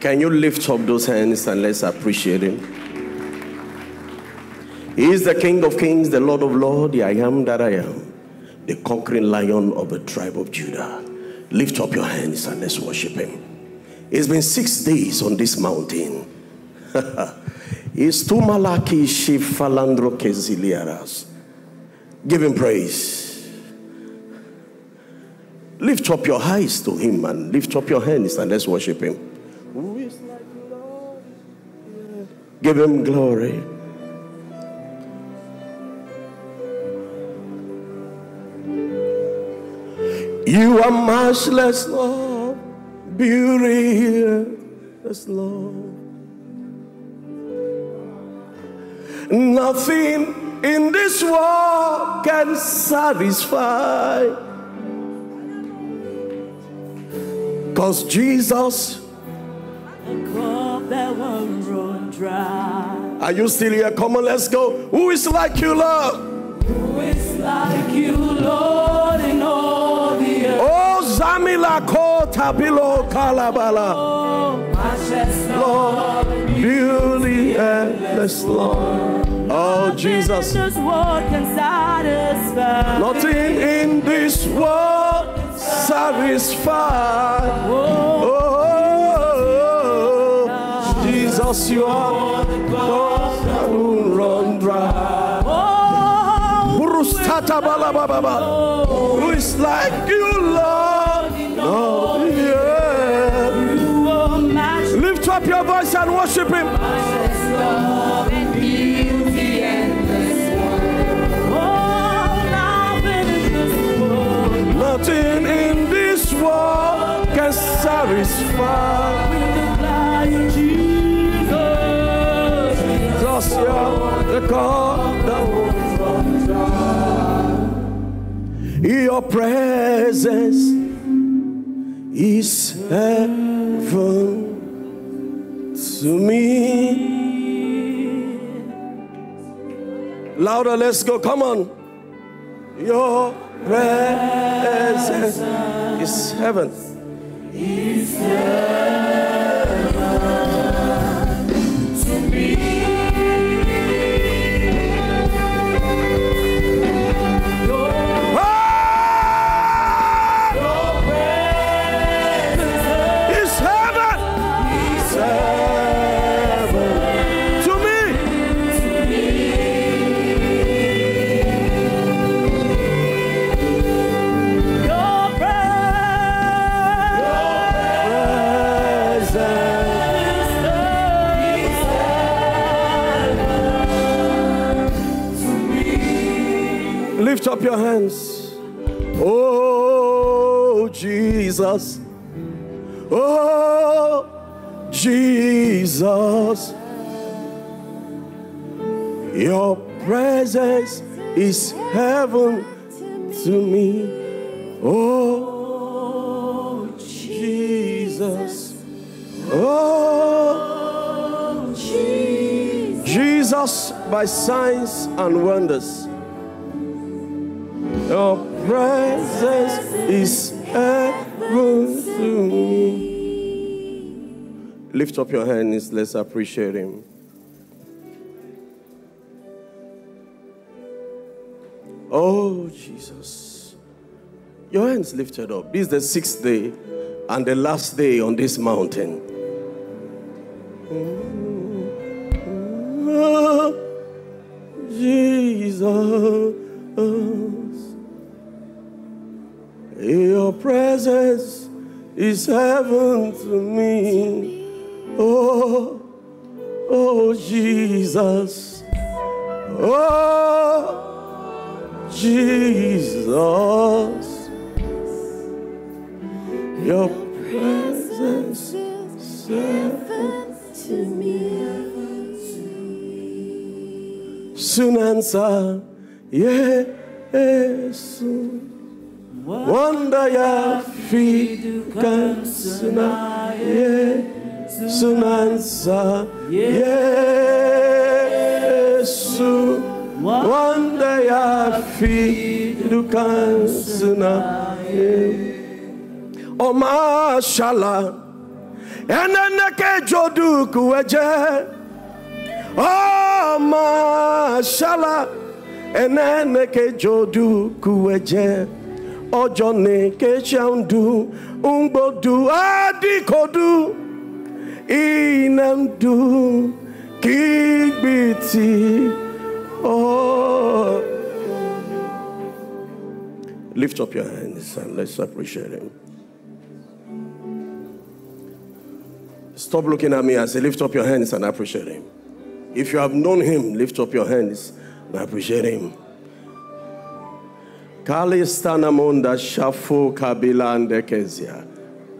Can you lift up those hands and let's appreciate him? He is the King of Kings, the Lord of Lords, the I am that I am, the conquering lion of the tribe of Judah. Lift up your hands and let's worship him. It's been six days on this mountain. It's Tumalaki Shifalandro Keziliaras. Give him praise. Lift up your eyes to him and lift up your hands and let's worship him. Give him glory. You are matchless, Lord, beauteous, Lord. Nothing in this world can satisfy. Cause Jesus, that dry. are you still here? Come on, let's go. Who is like you, Lord? Who is like you, Lord, in all the earth? Oh, Zamila Kota Bilo Kalabala. Oh, Lord, beauty endless, Lord. Oh, Jesus. Just what can satisfy. Nothing in this world satisfies. Oh, oh Oh, Who is like you, Lord? No, yeah. are matchless Lift up your voice and worship Him. Oh. Nothing in this world can satisfy. The God that dry. Your presence is heaven to me. Louder, let's go. Come on. Your presence is heaven. Ah! Lift up your hands. Oh, Jesus. Oh, Jesus. Your presence is heaven to me. Oh, Jesus. Oh, Jesus, by signs and wonders. Presence is heaven to me. Lift up your hands, let's appreciate Him. Oh, Jesus. Your hands lifted up. This is the sixth day and the last day on this mountain. Mm-hmm. Oh, Jesus. Your presence is heaven to me. Oh, oh, Jesus. Oh, Jesus. Your presence is heaven to me. soon answer. Yes. Wonder ya fika suna ye sunansa Yesu wonder ya fika suna ye O mashallah eneneke jodu kuweje oh mashala eneneke jodu kuweje ọjọ́ kechandu ngbodu adikodu inandu kigbiti oh lift up your hands and let's appreciate him. Stop looking at me and say lift up your hands and appreciate him. If you have known him lift up your hands and appreciate him Kalistana munda shafu kabilande kezia.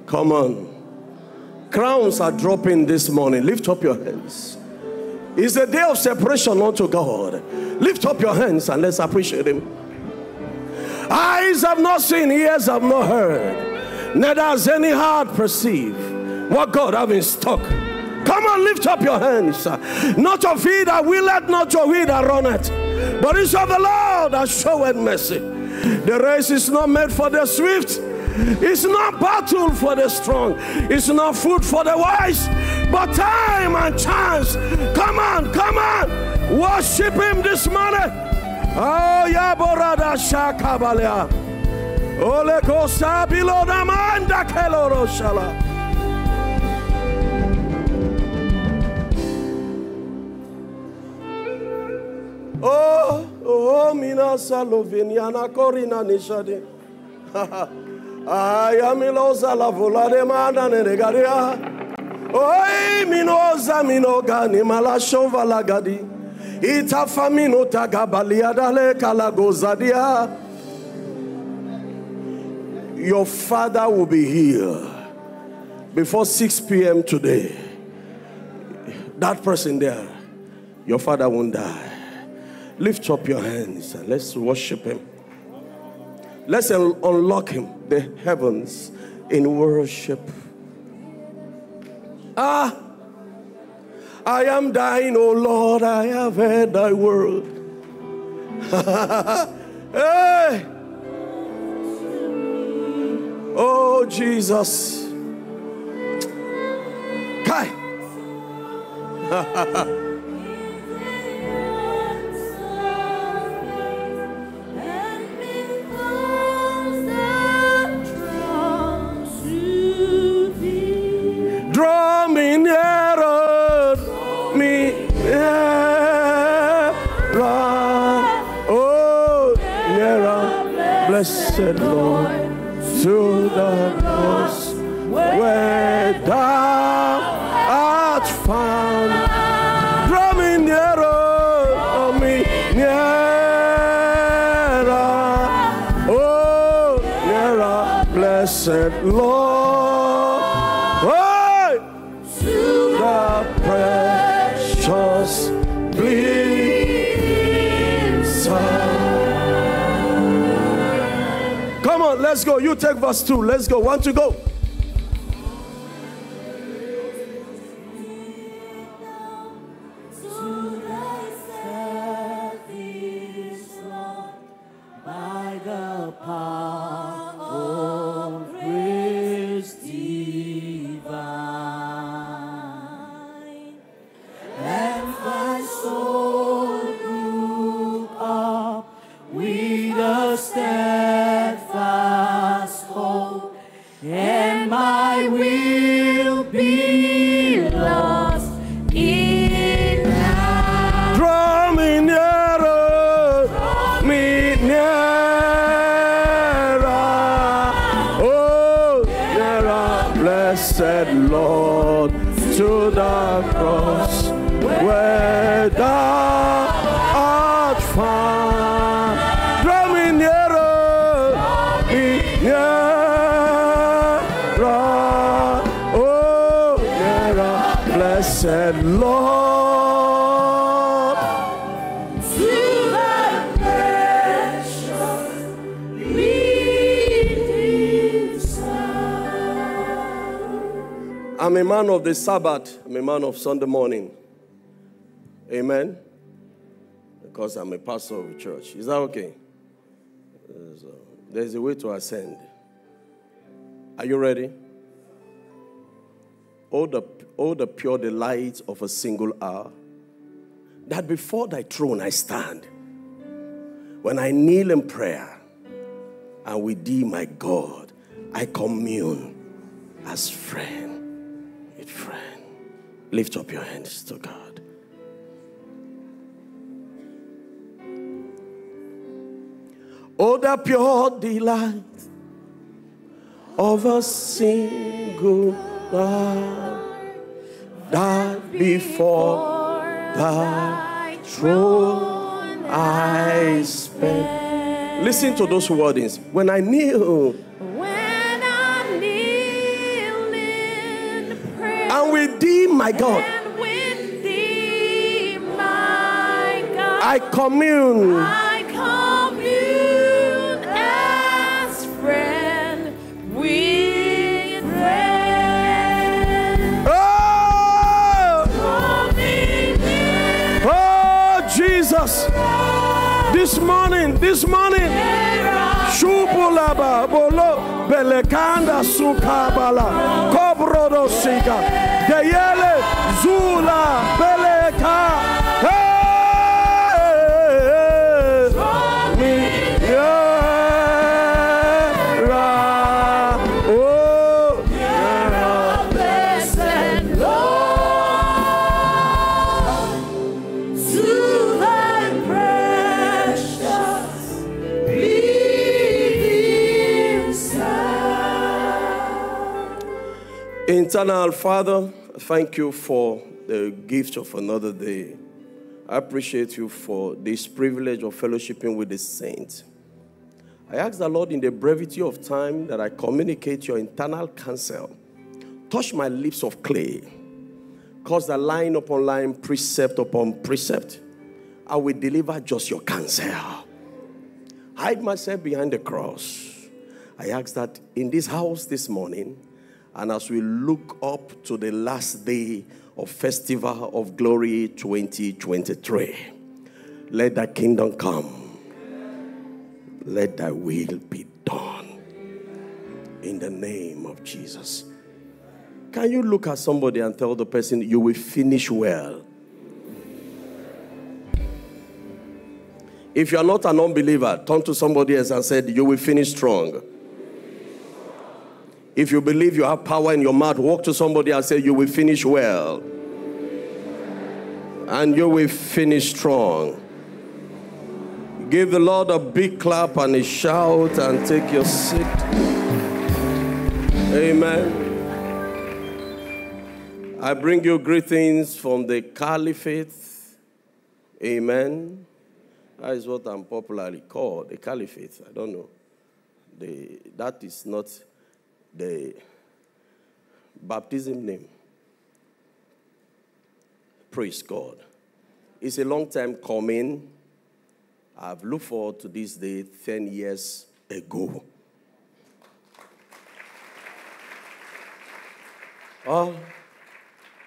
Come on. Crowns are dropping this morning. Lift up your hands. It's a day of separation unto God. Lift up your hands and let's appreciate Him. Eyes have not seen, ears have not heard, neither has any heart perceived what God have in stock. Come on, lift up your hands. Not of he that willeth, not of he that runneth, but it's of the Lord that showeth mercy. The race is not made for the swift. It's not battle for the strong. It's not food for the wise. But time and chance. Come on, come on. Worship him this morning. Oh, Yaborada Shakabalea. Ole Kosa Biloda Manda Keloro Shala. Oh, oh, mina saloviniana corina nishade. Ay, amilosa la volare mana neregaria. Oi, minoza minogani malashova lagadi. Itafamino tagabalia dale kalagozadia. Your father will be here before 6 p.m. today. That person there, your father won't die. Lift up your hands and let's worship Him. Let's un- unlock Him, the heavens, in worship. Ah, I am thine, O Lord, I have heard thy word. hey! Oh, Jesus. Kai. Take verse 2. Let's go. One to go. By my will be man of the Sabbath. I'm a man of Sunday morning. Amen. Because I'm a pastor of a church. Is that okay? So there's a way to ascend. Are you ready? Oh the, oh, the pure delight of a single hour, that before thy throne I stand. When I kneel in prayer, and with thee, my God, I commune as friend friend. Lift up your hands to God. Oh, the pure delight of a single heart that before thy throne I spend. Listen to those wordings. When I kneel my God, and with thee, my God, I commune. I commune as friend with friend. Oh, oh, Jesus. This morning, this morning. Shupulaba bolo belekanda sukabala kobrodo sika deyele zula beleka Eternal Father, thank you for the gift of another day. I appreciate you for this privilege of fellowshipping with the saints. I ask the Lord in the brevity of time that I communicate your internal counsel. Touch my lips of clay. Cause the line upon line, precept upon precept. I will deliver just your counsel. Hide myself behind the cross. I ask that in this house this morning, and as we look up to the last day of Festival of Glory 2023, let thy kingdom come. Let thy will be done. In the name of Jesus. Can you look at somebody and tell the person, you will finish well? If you are not an unbeliever, turn to somebody else and said, You will finish strong. If you believe you have power in your mouth, walk to somebody and say, You will finish well. And you will finish strong. Give the Lord a big clap and a shout and take your seat. Amen. I bring you greetings from the Caliphate. Amen. That is what I'm popularly called, the Caliphate. I don't know. The, that is not the baptism name. Praise God. It's a long time coming. I've looked forward to this day 10 years ago. Oh,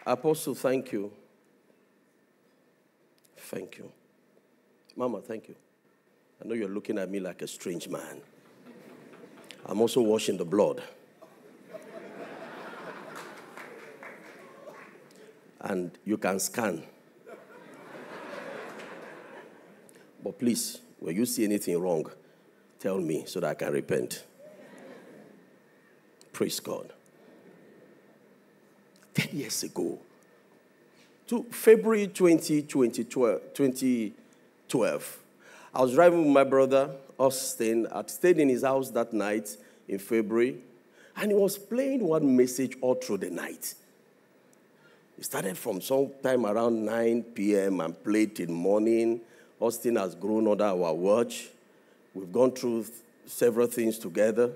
Apostle, thank you. Thank you. Mama, thank you. I know you're looking at me like a strange man. I'm also washing the blood. And you can scan. But please, when you see anything wrong, tell me so that I can repent. Praise God. 10 years ago, to February 20, 2012, 2012, I was driving with my brother, Austin. I'd stayed in his house that night in February, and he was playing one message all through the night. It started from sometime around 9 p.m. and played till morning. Austin has grown under our watch. We've gone through th- several things together.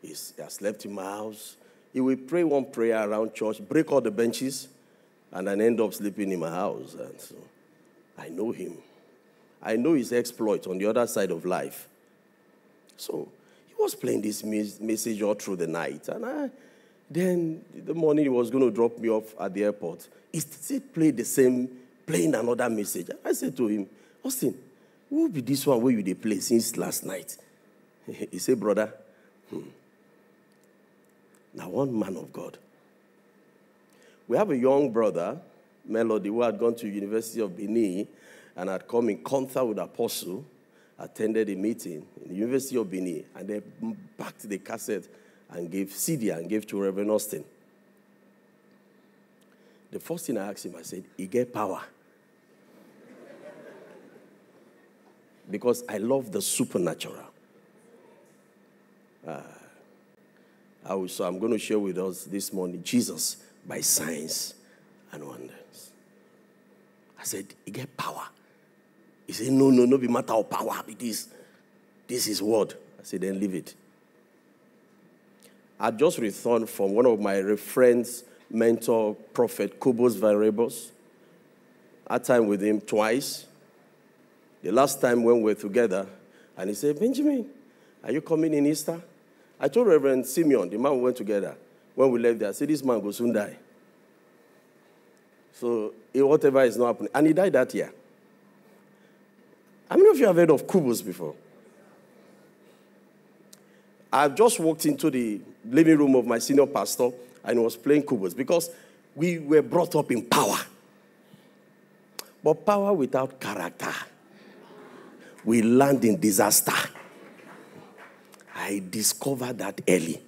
He's, he has slept in my house. He will pray one prayer around church, break all the benches, and then end up sleeping in my house. And so I know him. I know his exploit on the other side of life. So he was playing this mes- message all through the night. And I, then the morning he was going to drop me off at the airport. He still played the same, playing another message. I said to him, Austin, who be this one where you they play since last night? He said, brother, hmm. now one man of God. We have a young brother, Melody, who had gone to University of Benin and had come in contact with Apostle, attended a meeting in the University of Benin, and they packed the cassette and gave CD and gave to Reverend Austin. The first thing I asked him, I said, he get power. because I love the supernatural. Uh, I will, so I'm going to share with us this morning Jesus by signs and wonders. I said, he get power. He said, no, no, no be matter of power. Be this. This is word. I said, then leave it. I just returned from one of my friends, mentor, Prophet Kobus Variables. I time with him twice. The last time when we were together, and he said, Benjamin, are you coming in Easter? I told Reverend Simeon, the man we went together, when we left there, I said, This man will soon die. So whatever is not happening. And he died that year. How many of you have heard of Kobus before? I've just walked into the living room of my senior pastor and was playing Kobus because we were brought up in power. But power without character we land in disaster. I discovered that early.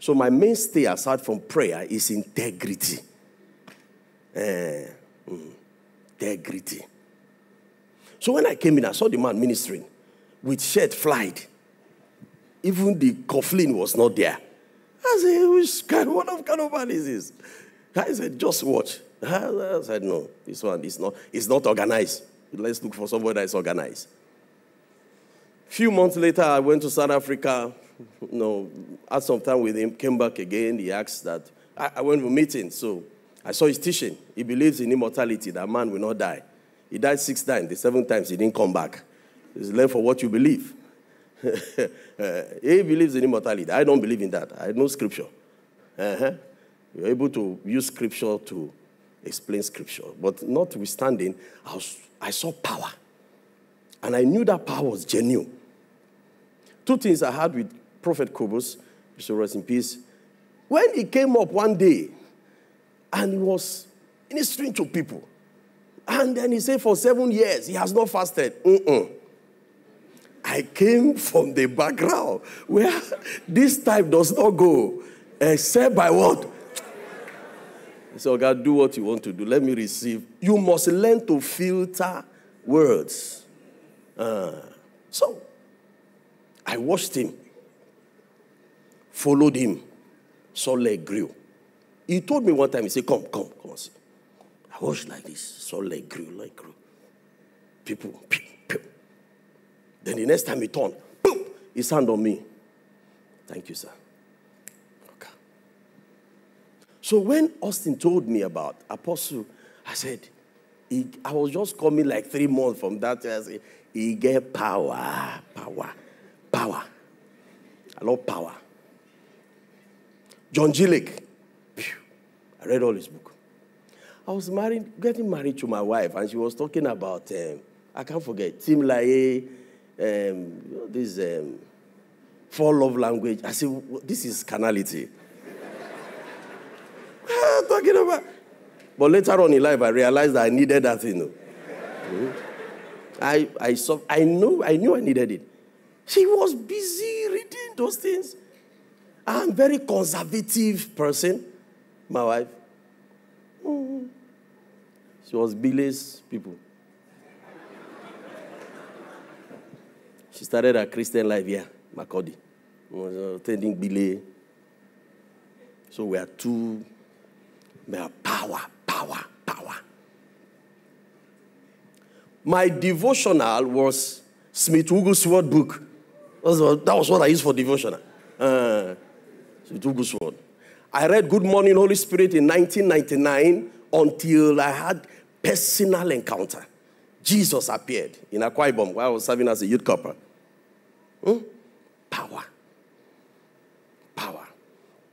So my mainstay aside from prayer is integrity. Uh, integrity. So when I came in, I saw the man ministering with shirt flied. Even the cufflink was not there. I said, which kind, what of kind of man is this? I said, just watch. I said, no, this one is not, it's not organized. Let's look for somebody that is organized. A few months later, I went to South Africa. You know, had some time with him. Came back again. He asked that I, I went to a meeting, so I saw his teaching. He believes in immortality. That man will not die. He died six times. The seventh times he didn't come back. It's learn for what you believe. uh, he believes in immortality. I don't believe in that. I know scripture. Uh-huh. You're able to use scripture to explain scripture. But notwithstanding, I, was, I saw power. And I knew that power was genuine. Two things I had with Prophet Kobus, Bishop rest in peace. When he came up one day and he was ministering to people, and then he said, For seven years, he has not fasted. Mm-mm. I came from the background where this type does not go except by what? So, God, do what you want to do. Let me receive. You must learn to filter words. Uh, so, I watched him, followed him, saw leg grew. He told me one time, he said, Come, come, come and. I watched like this, saw leg grew, leg grew. People, pew. Then the next time he turned, boom, his hand on me. Thank you, sir. Okay. So when Austin told me about Apostle, I said, he, I was just coming like three months from that. I said, he get power, power, power. I love power. John G. Lake. I read all his book. I was married, getting married to my wife, and she was talking about, um, I can't forget, Tim LaHaye, um, this um, four love language. I said, this is carnality. talking about. But later on in life, I realized that I needed that thing. You know? mm-hmm. I, I, saw, I, know, I knew I needed it. She was busy reading those things. I'm very conservative person, my wife. Mm. She was Billy's people. She started her Christian life here, Makurdi. Was attending Billy. So we are two, we are power, power, power. My devotional was Smith Wigglesworth book. That was what I used for devotional. Uh, Smith Wigglesworth. I read Good Morning Holy Spirit in 1999 until I had personal encounter. Jesus appeared in Akwa Ibom while I was serving as a youth corporal. Hmm? Power. Power.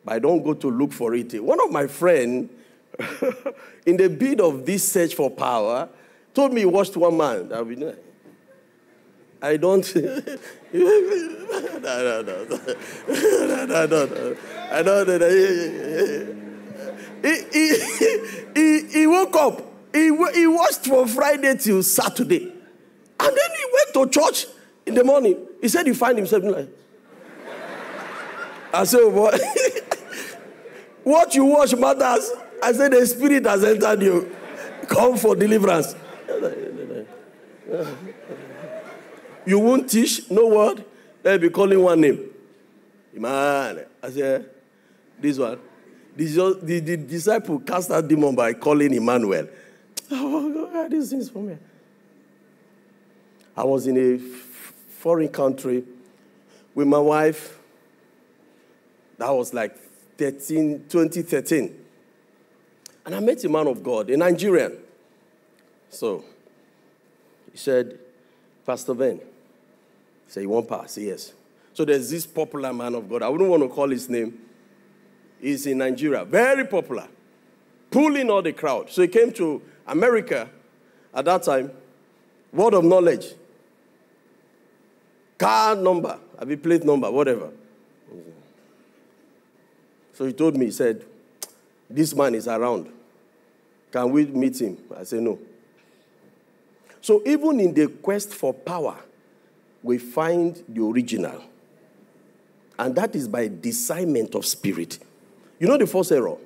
But I don't go to look for it. One of my friends, in the bid of this search for power, told me he watched one man. Be nice. I don't. no, no, no. no, no, no. I don't. He, woke he, he watched from Friday till Saturday. And then he went to church in the morning. He said he find himself like. I said, what? what you watch matters. I said, the spirit has entered you. Come for deliverance. You won't teach, no word. They'll be calling one name. Man, I said, this one. Just, the, the disciple cast out demon by calling Emmanuel. Oh, God, this is for me. I was in a foreign country with my wife. That was like 13, 2013. And I met a man of God, a Nigerian. So he said, Pastor Ben, say you want pass? Yes. So there's this popular man of God. I wouldn't want to call his name. He's in Nigeria, very popular, pulling all the crowd. So he came to America at that time. Word of knowledge, car number, I mean plate number, whatever. So he told me, he said, This man is around. Can we meet him? I said, No. So even in the quest for power, we find the original. And that is by discernment of spirit. You know the first error?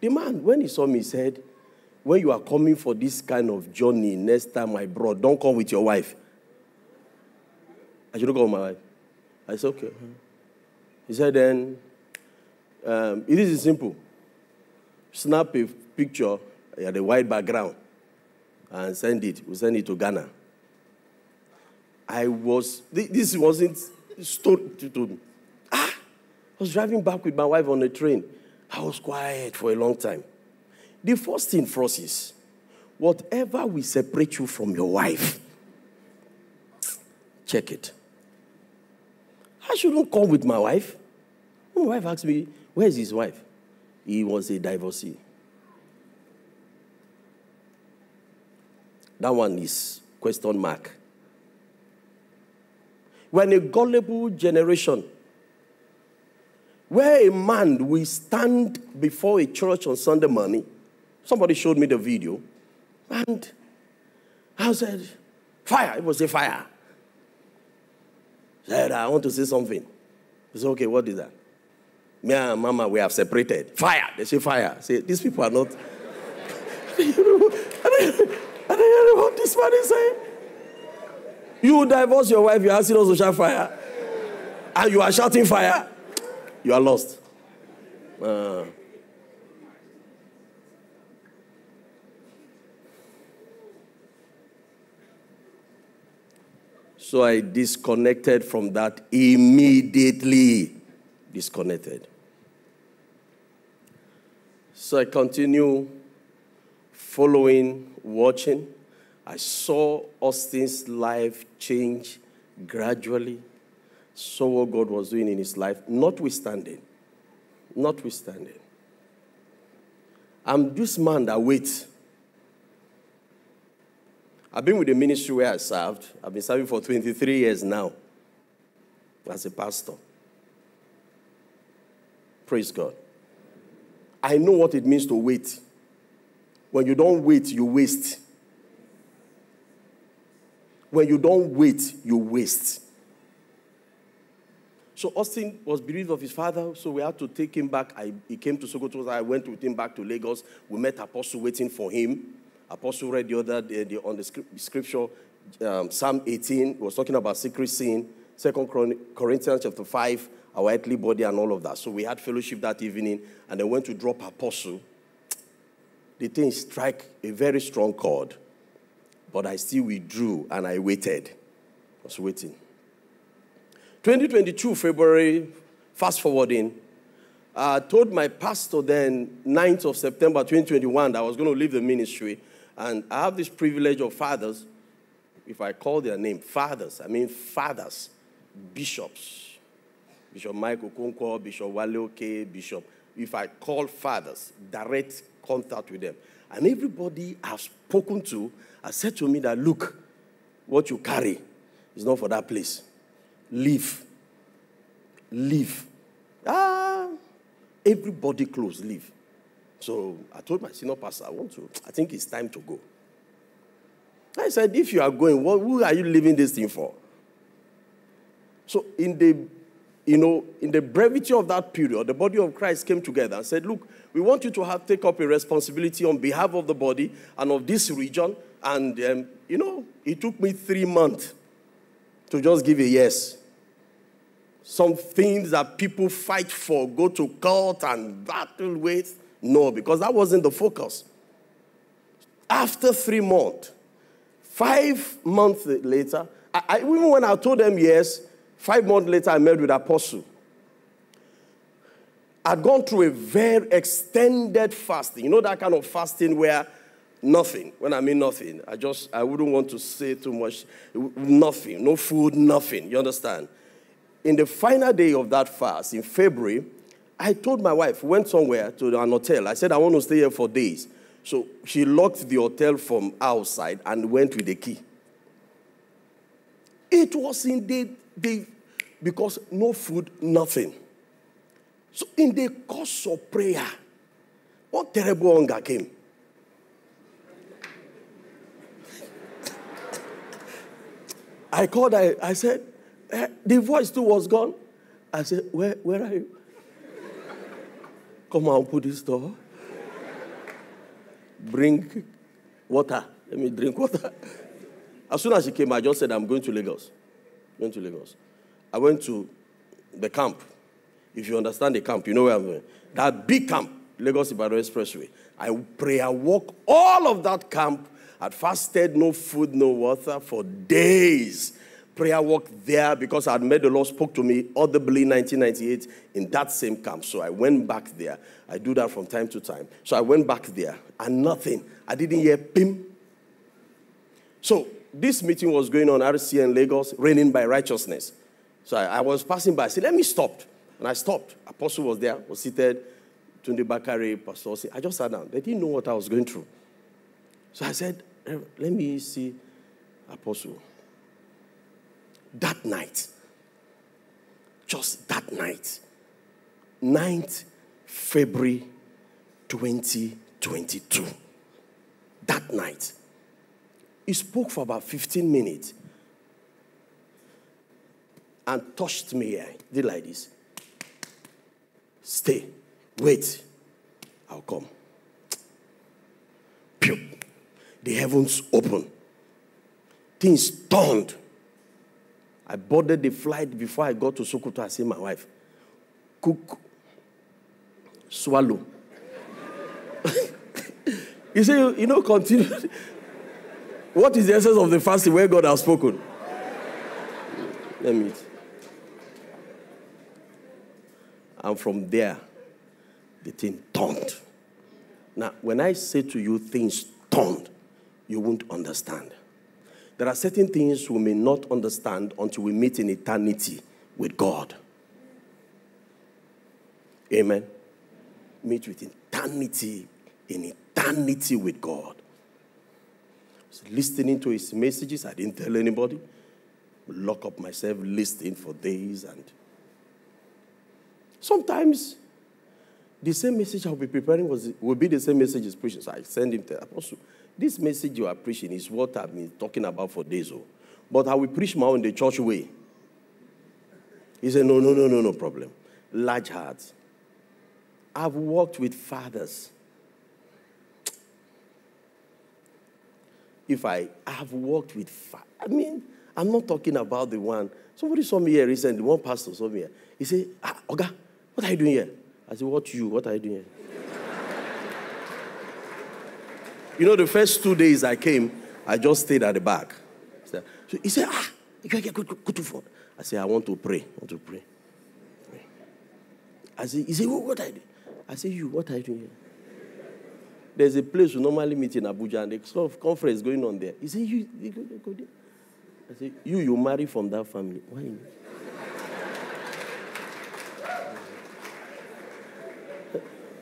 The man, when he saw me, said, When you are coming for this kind of journey, next time, my bro, don't come with your wife. I should go with my wife. I said, Okay. He said, Then, um, it is simple. Snap a picture at a white background and send it. We send it to Ghana. I was, this wasn't story to me. Ah, I was driving back with my wife on the train. I was quiet for a long time. The first thing first is, whatever will separate you from your wife, check it. Ah, I shouldn't come with my wife. My wife asked me, Where's his wife? He was a divorcee. That one is question mark. When a gullible generation, where a man will stand before a church on Sunday morning, somebody showed me the video, and I said, Fire. It was a fire. I said, I want to say something. He said, Okay, what is that? Me and Mama, we have separated. Fire. They say fire. Say, these people are not. I don't hear what this man is saying. You divorce your wife, you are asking us to shout fire. And you are shouting fire. You are lost. Uh. So I disconnected from that immediately. Disconnected. So I continue following, watching. I saw Austin's life change gradually. Saw what God was doing in his life, notwithstanding. Notwithstanding. I'm this man that waits. I've been with the ministry where I served. I've been serving for 23 years now as a pastor. Praise God. I know what it means to wait. When you don't wait, you waste. When you don't wait, you waste. So Austin was bereaved of his father, so we had to take him back. I, he came to Sokoto. I went with him back to Lagos. We met Apostle waiting for him. Apostle read the other day the, on the scripture, um, Psalm 18 was talking about secret sin. Second Corinthians chapter 5, our earthly body and all of that. So we had fellowship that evening, and then went to drop Apostle. The thing strike a very strong chord, but I still withdrew and I waited. I was waiting. 2022 February, fast forwarding, I told my pastor then, 9th of September 2021, that I was going to leave the ministry. And I have this privilege of fathers, if I call their name, fathers, I mean fathers, bishops, Bishop Michael Okonkwo, Bishop Wale Oke, Bishop. If I call fathers, direct contact with them. And everybody I've spoken to has said to me that, look, what you carry is not for that place. Leave. Leave. Ah, everybody close, leave. So I told my senior pastor, I want to, I think it's time to go. I said, if you are going, what, who are you leaving this thing for? So in the, you know, in the brevity of that period, the body of Christ came together and said, look, we want you to have take up a responsibility on behalf of the body and of this region. And, um, you know, it took me three months to just give a yes. Some things that people fight for, go to court and battle with, no, because that wasn't the focus. After three months, five months later, I, I, even when I told them yes, five months later I met with Apostle. I'd gone through a very extended fasting. You know that kind of fasting where nothing, when I mean nothing, I just, I wouldn't want to say too much, nothing, no food, nothing, you understand? In the final day of that fast, in February, I told my wife, went somewhere to an hotel. I said, I want to stay here for days. So she locked the hotel from outside and went with the key. It was indeed the, because no food, nothing. So in the course of prayer, what terrible hunger came. I called, I, I said, Eh, the voice too was gone. I said, where, where are you? Come on, put this door. Bring water. Let me drink water. As soon as she came, I just said, I'm going to Lagos. Going to Lagos. I went to the camp. If you understand the camp, you know where I'm going. That big camp, Lagos Ibadan Expressway. I pray prayer walk all of that camp. I fasted, no food, no water for days prayer walk there because I had met the Lord spoke to me audibly in 1998 in that same camp. So I went back there. I do that from time to time. So I went back there and nothing. I didn't hear pim. So this meeting was going on RC in Lagos, reigning by righteousness. So I, I, was passing by. I said, let me stop. And I stopped. Apostle was there, was seated. Tunde Bakare, Pastor. I just sat down. They didn't know what I was going through. So I said, eh, let me see Apostle that night, just that night, 9th February 2022, that night, he spoke for about 15 minutes and touched me here, did like this. Stay, wait, I'll come. Pew. The heavens open. Things turned I boarded the flight before I got to Sokoto. I see my wife. Cook, swallow. you say, you know, continue. what is the essence of the fasting where God has spoken? Let me. And from there, the thing turned. Now, when I say to you things turned, you won't understand. There are certain things we may not understand until we meet in eternity with God. Amen. Meet with eternity, in eternity with God. listening to his messages, I didn't tell anybody. Lock up myself, listening for days, and sometimes the same message I'll be preparing was, will be the same message he's preaching. So I send him to the Apostle. This message you are preaching is what I've been talking about for days. Oh. But I will preach my own the church way. He said, No, no, no, no, no problem. Large hearts. I've worked with fathers. If I have worked with, I mean, I'm not talking about the one. Somebody saw me here recently. One pastor saw me here. He said, ah, Oga, what are you doing here? I said, What you? What are you doing here? You know, the first two days I came, I just stayed at the back. So he said, Ah, go, go, go, go to front. I said, I want to pray. I want to pray. I said, He said, What are you doing? I said, You, what are you doing here? There's a place we normally meet in Abuja, and the sort of conference going on there. He said, You, you go, go there. I said, You, you marry from that family. Why?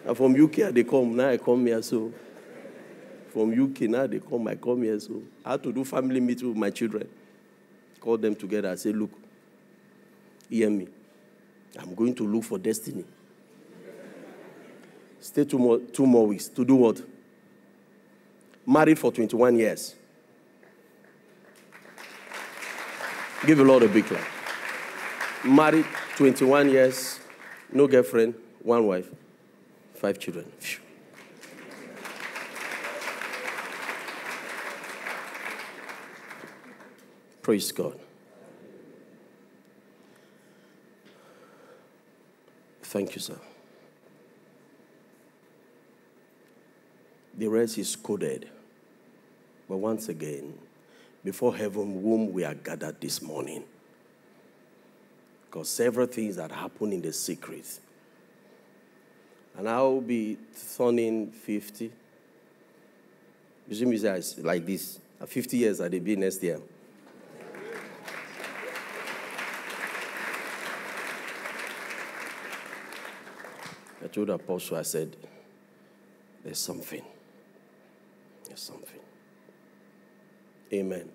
I'm from UK, they come. Now I come here, so from UK now they come, I come here. So I had to do family meeting with my children. Call them together. I say, look, hear me. I'm going to look for destiny. Stay two more, two more weeks. To do what? Married for 21 years. Give the Lord a big clap. Married 21 years, no girlfriend, one wife, five children. Phew. Praise God. Thank you, sir. The rest is coded. But once again, before heaven, whom we are gathered this morning, because several things that happen in the secret. And I'll be turning 50. You see me like this. 50 years I'll be next year. Told the apostle, I said, there's something. There's something. Amen.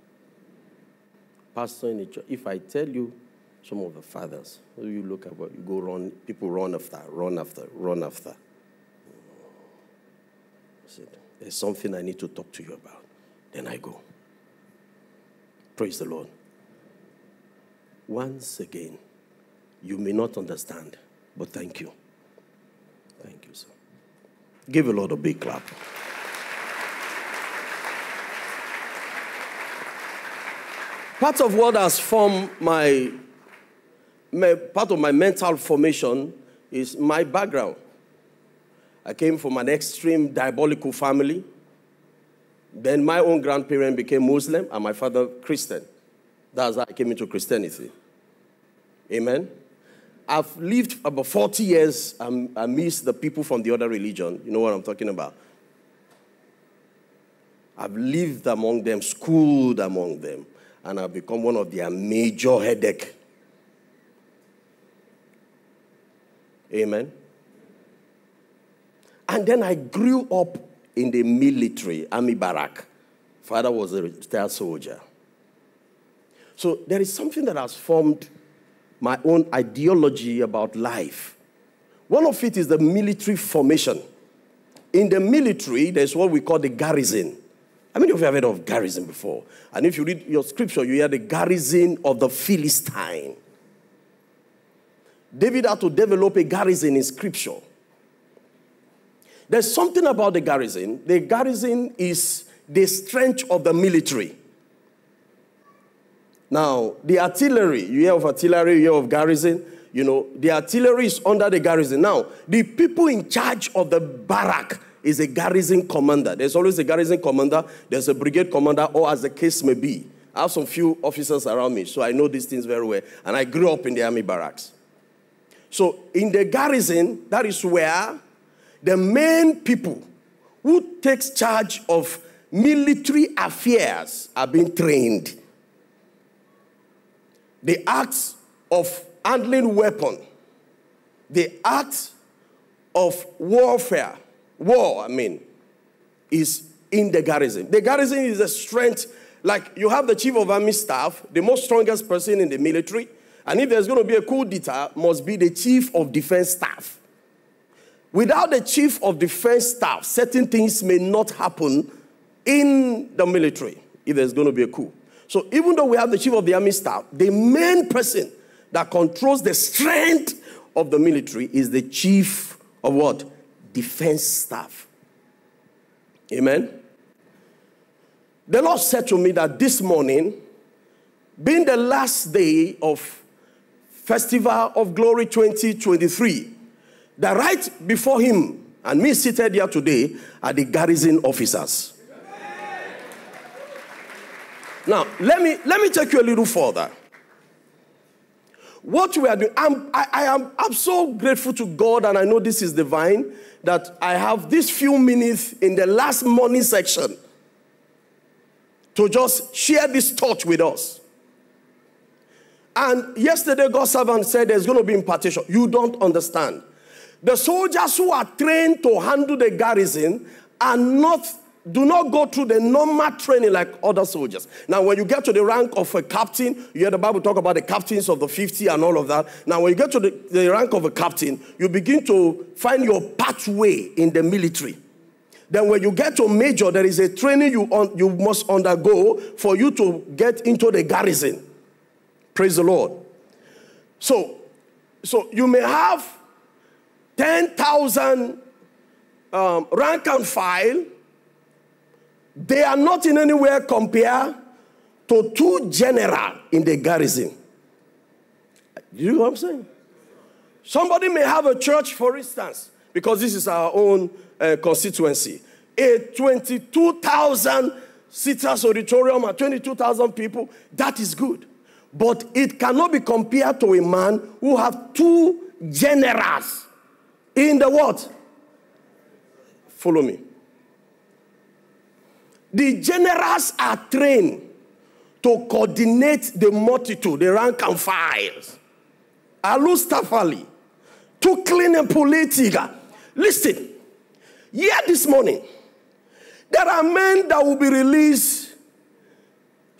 Pastor in the church, if I tell you some of the fathers, you look at what you go run, people run after, run after, run after. I said, there's something I need to talk to you about. Then I go. Praise the Lord. Once again, you may not understand, but thank you. Thank you, sir. Give a Lord a big clap. Part of what has formed my, my, part of my mental formation is my background. I came from an extreme diabolical family. Then my own grandparent became Muslim and my father Christian. That's how I came into Christianity. Amen. I've lived about 40 years um, amidst the people from the other religion. You know what I'm talking about? I've lived among them, schooled among them, and I've become one of their major headache. Amen. And then I grew up in the military, army barrack. Father was a retired soldier. So there is something that has formed my own ideology about life. One of it is the military formation. In the military, there's what we call the garrison. How many of you have heard of garrison before? And if you read your scripture, you hear the garrison of the Philistine. David had to develop a garrison in scripture. There's something about the garrison. The garrison is the strength of the military. Now, the artillery, you hear of artillery, you hear of garrison, you know, the artillery is under the garrison. Now, the people in charge of the barrack is a garrison commander. There's always a garrison commander, there's a brigade commander, or as the case may be. I have some few officers around me, so I know these things very well. And I grew up in the army barracks. So, in the garrison, that is where the main people who takes charge of military affairs are being trained the act of handling weapon, the act of warfare, war, I mean, is in the garrison. The garrison is a strength, like you have the chief of army staff, the most strongest person in the military, and if there's going to be a coup d'etat, must be the chief of defense staff. Without the chief of defense staff, certain things may not happen in the military if there's going to be a coup. So even though we have the chief of the army staff, the main person that controls the strength of the military is the chief of what? Defense staff. Amen. The Lord said to me that this morning, being the last day of Festival of Glory 2023, that right before him and me seated here today are the garrison officers. Now, let me, let me take you a little further. What we are doing, I'm, I, I am I'm so grateful to God, and I know this is divine, that I have these few minutes in the last morning section to just share this thought with us. And yesterday, God's servant said there's going to be impartation. You don't understand. The soldiers who are trained to handle the garrison are not do not go through the normal training like other soldiers. Now, when you get to the rank of a captain, you hear the Bible talk about the captains of the 50 and all of that. Now, when you get to the, the rank of a captain, you begin to find your pathway in the military. Then, when you get to major, there is a training you, you must undergo for you to get into the garrison. Praise the Lord. So, so you may have 10,000 um, rank and file. They are not in any way compared to two general in the garrison. You know what I'm saying? Somebody may have a church, for instance, because this is our own uh, constituency, a 22,000 seaters auditorium and 22,000 people. That is good. But it cannot be compared to a man who have two generals in the what? Follow me. The generals are trained to coordinate the multitude, the rank and files. Alustafali, to clean and politica. Listen, here this morning, there are men that will be released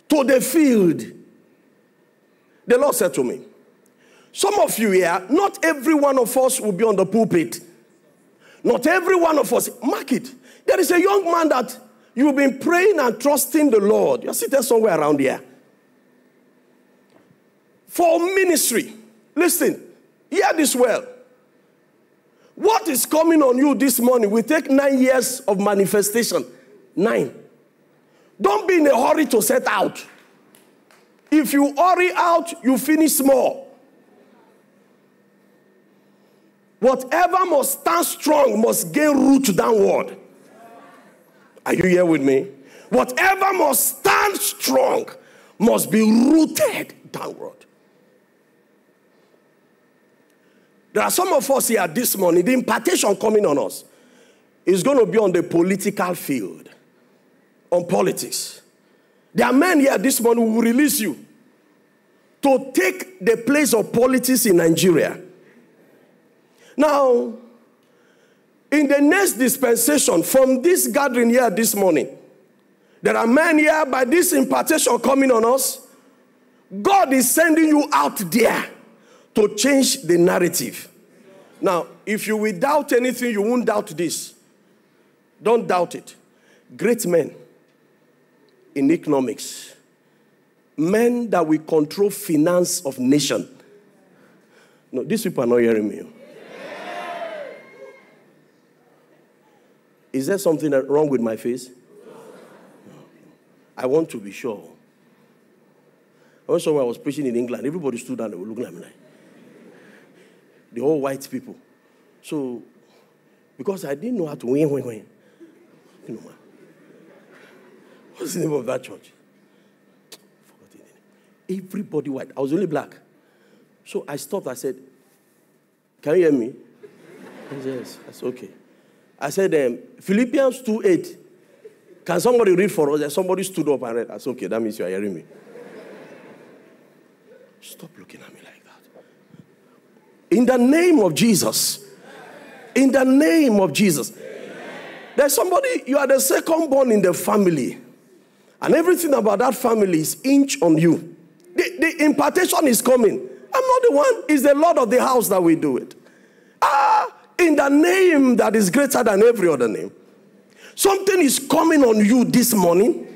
to the field. The Lord said to me, Some of you here, not every one of us will be on the pulpit. Not every one of us. Mark it. There is a young man that you've been praying and trusting the Lord. You're sitting somewhere around here. For ministry. Listen, hear this well. What is coming on you this morning will take nine years of manifestation. Nine. Don't be in a hurry to set out. If you hurry out, you finish small. Whatever must stand strong must gain root downward. Are you here with me? Whatever must stand strong must be rooted downward. There are some of us here this morning, the impartation coming on us is going to be on the political field, on politics. There are men here this morning who will release you to take the place of politics in Nigeria. Now, in the next dispensation, from this gathering here this morning, there are men here by this impartation coming on us. God is sending you out there to change the narrative. Now, if you will doubt anything, you won't doubt this. Don't doubt it. Great men in economics, men that will control finance of nation. No, these people are not hearing me. Is there something wrong with my face? I want to be sure. I was when I was preaching in England, everybody stood and were looking at me like, the whole white people. So, because I didn't know how to win, win, win. You know, man. What's the name of that church? Everybody white. I was only black. So I stopped. I said, Can you hear me? Yes, that's okay. I said, um, Philippians 2 8. Can somebody read for us? And somebody stood up and read. I said, Okay, that means you are hearing me. Stop looking at me like that. In the name of Jesus. In the name of Jesus. There's somebody, you are the second born in the family. And everything about that family is inch on you. The, the impartation is coming. I'm not the one, it's the Lord of the house that we do it. Ah, in the name that is greater than every other name. Something is coming on you this morning.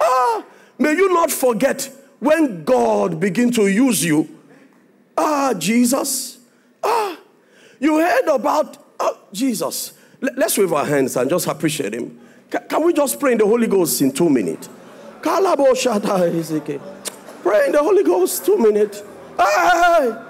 Ah, may you not forget when God begin to use you. Ah, Jesus. Ah, you heard about oh, Jesus. Let's wave our hands and just appreciate him. Can we just pray in the Holy Ghost in two minutes? Pray in the Holy Ghost two minutes. Hey!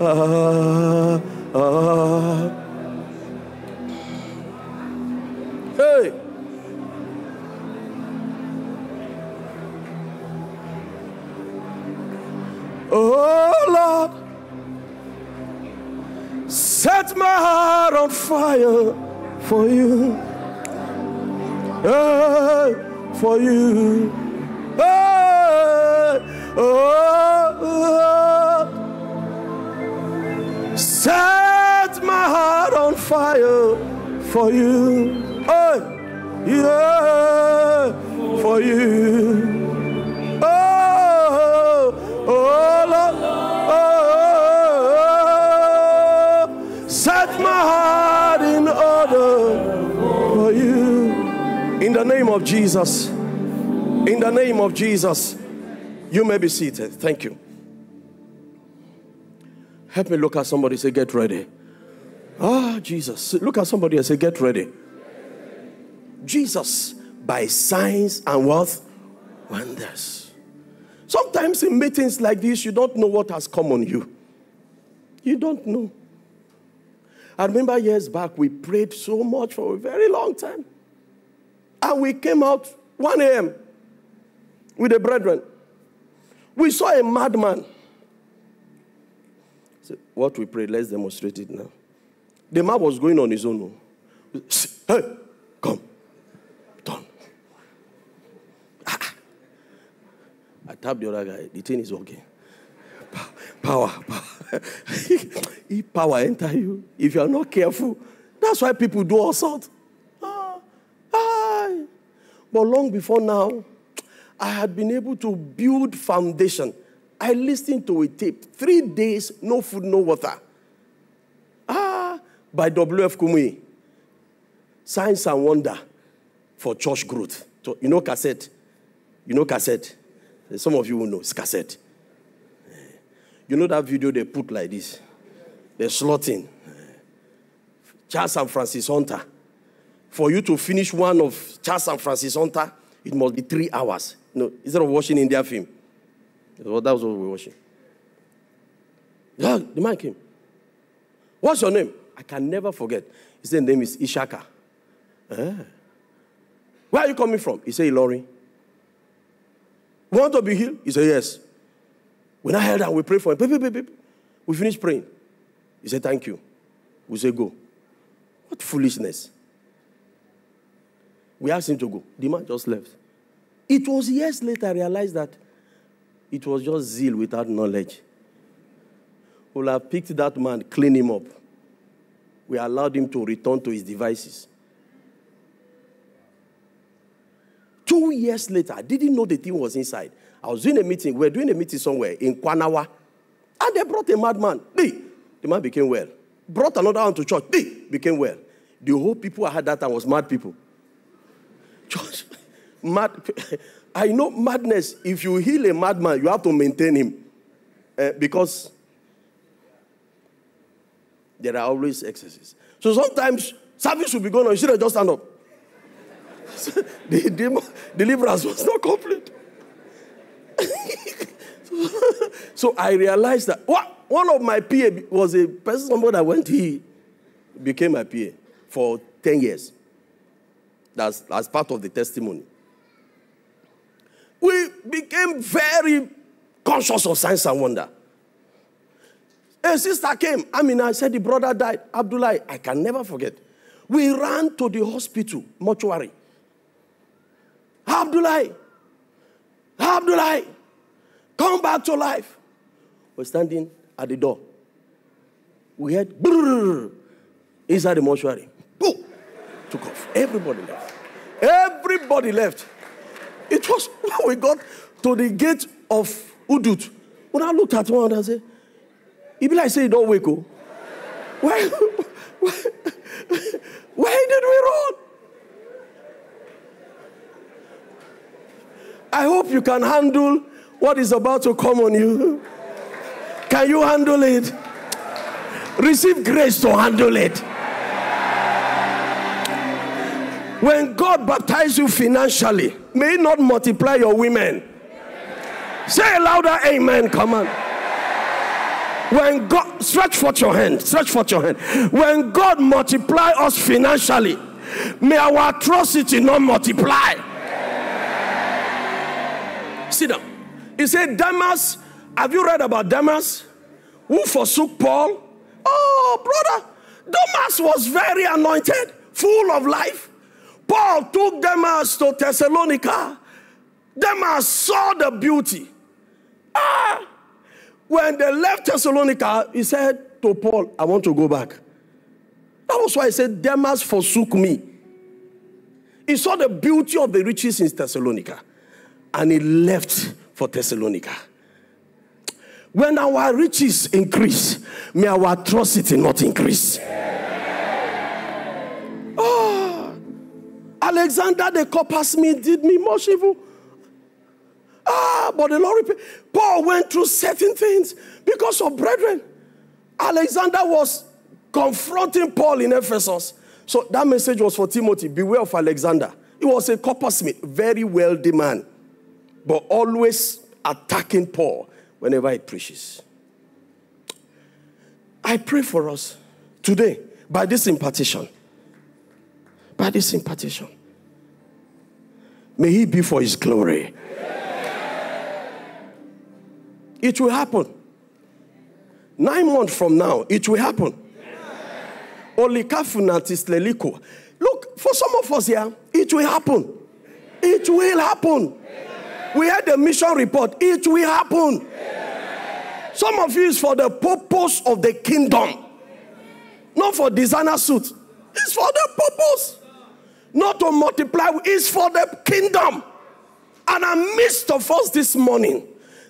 ah. Hey. Oh Lord, set my heart on fire for you. Hey, for you. Hey, oh, oh. For you. Hey, yeah, for you. Oh, oh, Lord. Oh, set my heart in order for you. In the name of Jesus. In the name of Jesus. You may be seated. Thank you. Help me look at somebody say, Get ready. Ah, Jesus. Look at somebody and say, Get ready. Jesus, by signs and what? Wonders. Sometimes in meetings like this, you don't know what has come on you. You don't know. I remember years back, we prayed so much for a very long time. And we came out 1 a.m. with the brethren. We saw a madman. So what we prayed, let's demonstrate it now. The man was going on his own. Hey, come. Turn. Ah. I tapped the other guy. The thing is okay. Power, power. if power enter you, if you are not careful, that's why people do all sorts. Ah, ah. But long before now, I had been able to build foundation. I listened to a tape. Three days, no food, no water. By W.F. Kumuyi. Signs and Wonder for Church Growth. So, you know cassette? You know cassette? Some of you will know it's cassette. You know that video they put like this? They're slotting. Charles and Frances Hunter. For you to finish one of Charles and Frances Hunter, it must be three hours. No, instead of watching India film. Well, that was what we were watching. Yeah, the man came. What's your name? I can never forget. His name is Ishaka. Ah. Where are you coming from? He said, Ilorin. Want to be healed? He said, Yes. When I held down, we prayed for him. Beep, beep, beep. We finished praying. He said, Thank you. We said, Go. What foolishness. We asked him to go. The man just left. It was years later I realized that it was just zeal without knowledge. We'll have picked that man, clean him up. We allowed him to return to his devices. Two years later, I didn't know the thing was inside. I was doing a meeting. We were doing a meeting somewhere in Kwanawa. And they brought a madman. The man became well. Brought another one to church. became well. The whole people I had that time was mad people. Church, mad. I know madness. If you heal a madman, you have to maintain him. Uh, because there are always excesses. So sometimes service will be going on. You should have just stand up. the deliverance was not complete. so I realized that what, one of my PA was a person, somebody that went, he became my PA for 10 years. That's, that's part of the testimony. We became very conscious of signs and wonder. A sister came. I mean, I said the brother died. Abdullah, I can never forget. We ran to the hospital, mortuary. Abdullah, Abdullah, come back to life. We're standing at the door. We heard brrr, inside the mortuary. Boom! Took off. Everybody left. Everybody left. It was when we got to the gate of Udut. When I looked at one and I said, it be like say don't wake up. Why, why, why did we run? I hope you can handle what is about to come on you. Can you handle it? Receive grace to handle it. When God baptizes you financially, may He not multiply your women. Say louder, Amen. Come on. When God stretch forth your hand, stretch forth your hand. When God multiply us financially, may our atrocity not multiply. Sit down. He said, Demas, have you read about Demas? Who forsook Paul? Oh, brother, Demas was very anointed, full of life. Paul took Demas to Thessalonica. Demas saw the beauty. Ah, when they left Thessalonica, he said to Paul, I want to go back. That was why I said, Demas forsook me. He saw the beauty of the riches in Thessalonica and he left for Thessalonica. When our riches increase, may our atrocity not increase. Oh, Alexander the coppersmith did me much evil. Ah, but the Lord repaid. Paul went through certain things because of brethren. Alexander was confronting Paul in Ephesus. So that message was for Timothy beware of Alexander. He was a coppersmith, very wealthy man, but always attacking Paul whenever he preaches. I pray for us today by this impartation. By this impartation. May he be for his glory. It will happen. Nine months from now, it will happen. leliko. Look, for some of us here, it will happen. It will happen. We had the mission report. It will happen. Some of you is for the purpose of the kingdom, not for designer suit. It's for the purpose, not to multiply. It's for the kingdom. And amidst of us this morning,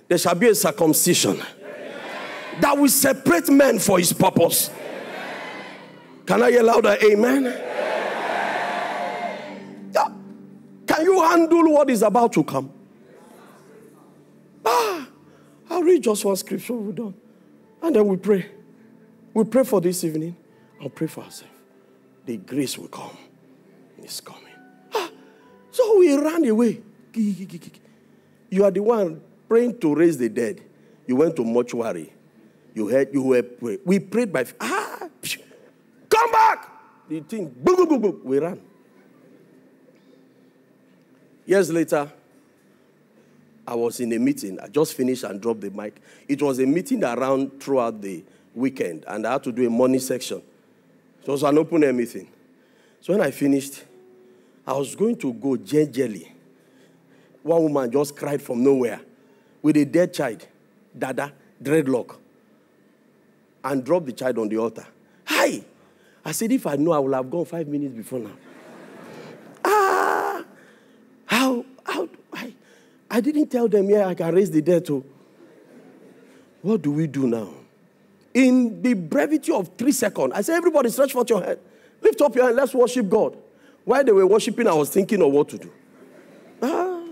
there shall be a circumcision that will separate men for his purpose. Can I hear louder? Amen. Yeah. Can you handle what is about to come? Ah, I'll read just one scripture, we're done. And then we pray. We pray for this evening. I'll pray for ourselves. The grace will come. It's coming. Ah, so we ran away. You are the one praying to raise the dead. You went to mortuary. You heard you were praying. We prayed by ah, come back. The thing, boom, boom, boom, boom. We ran. Years later, I was in a meeting. I just finished and dropped the mic. It was a meeting around throughout the weekend, and I had to do a money section. It was an open air meeting. So when I finished, I was going to go gingerly. One woman just cried from nowhere with a dead child, dada, dreadlock, and dropped the child on the altar. Hi! I said, if I know, I would have gone five minutes before now. ah! How? How? I, I didn't tell them, yeah, I can raise the dead too. What do we do now? In the brevity of three seconds, I said, everybody stretch forth your hand. Lift up your hand, let's worship God. While they were worshiping, I was thinking of what to do. Ah,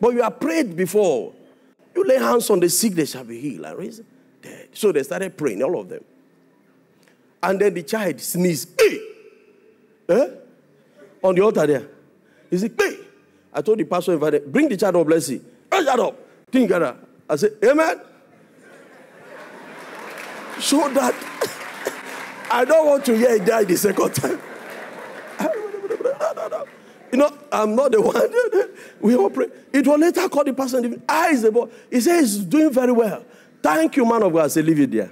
but you have prayed before. You lay hands on the sick, they shall be healed and raised dead. So they started praying, all of them. And then the child sneezed. Eh? On the altar there. He said, hey! I told the pastor, bring the child up, let's see. Raise that up. Think I said, Amen. so that I don't want to hear he died the second time. You know, I'm not the one. we all pray. It will later call the person. I is the boy. He says he's doing very well. Thank you, man of God. I say, leave it there.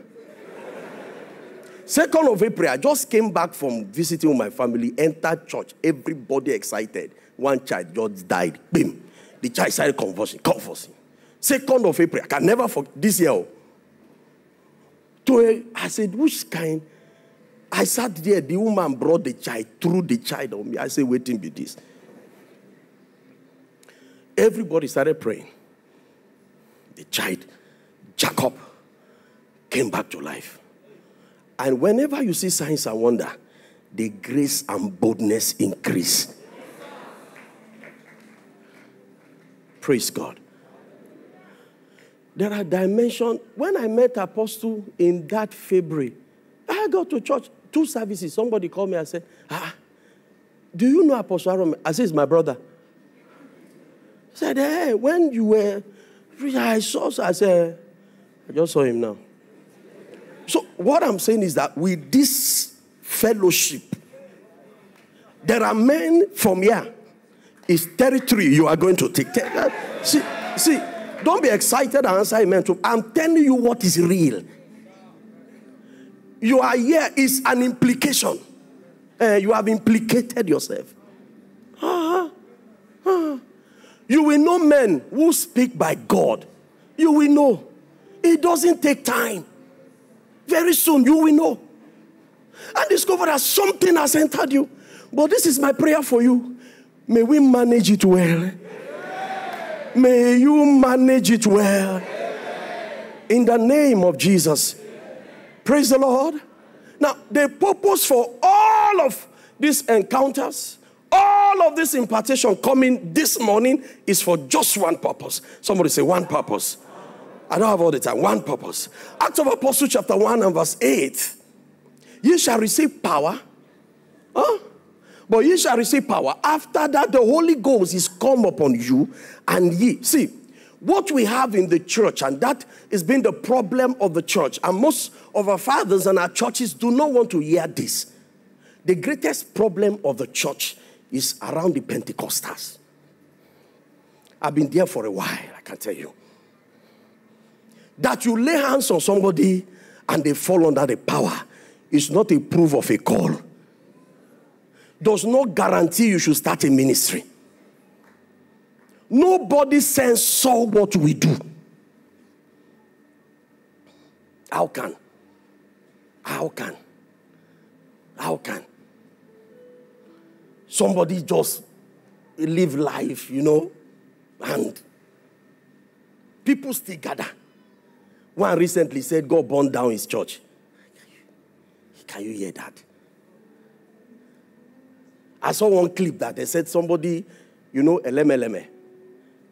Second of April, I just came back from visiting my family, entered church, everybody excited. One child just died. Bim. The child started conversing, conversing. Second of April, I can never forget this year. Oh. To a, I said, which kind? I sat there, the woman brought the child, threw the child on me. I said, waiting be this. Everybody started praying. The child, Jacob, came back to life. And whenever you see signs and wonder, the grace and boldness increase. Praise God. There are dimensions. When I met Apostle in that February, I got to church, two services. Somebody called me and said, Ah, do you know Apostle Arome? I said, It's my brother He said, Hey, when you were, I saw, I said, I just saw him now. So, what I'm saying is that with this fellowship, there are men from here. It's territory you are going to take. See, see, don't be excited and answer amen to. I'm telling you what is real. You are here is an implication. Uh, you have implicated yourself. Uh-huh. Uh-huh. You will know men who speak by God. You will know. It doesn't take time. Very soon you will know. and discover that something has entered you. But this is my prayer for you. May we manage it well. May you manage it well. In the name of Jesus. Praise the Lord. Now, the purpose for all of these encounters, all of this impartation coming this morning is for just one purpose. Somebody say, one purpose. I don't have all the time. One purpose. Acts of Apostles, chapter 1 and verse 8. You shall receive power. Huh? But you shall receive power. After that, the Holy Ghost is come upon you, and ye. See, what we have in the church, and that has been the problem of the church, and most of our fathers and our churches do not want to hear this. The greatest problem of the church is around the Pentecostals. I've been there for a while, I can tell you. That you lay hands on somebody and they fall under the power is not a proof of a call. Does not guarantee you should start a ministry. Nobody censor what we do. How can? How can? How can? Somebody just live life, you know, and people still gather. One recently said God burned down his church. Can you hear that? I saw one clip that they said somebody, you know, LMLM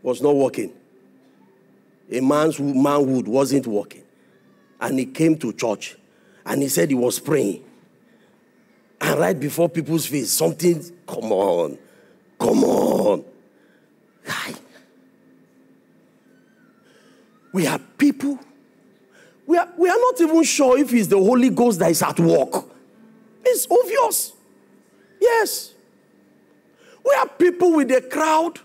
was not working. A man's manhood wasn't working. And he came to church and he said he was praying. And right before people's face, something, come on, come on. We have people, we are, we are not even sure if it's the Holy Ghost that is at work. It's obvious. Yes. We have people with the crowd.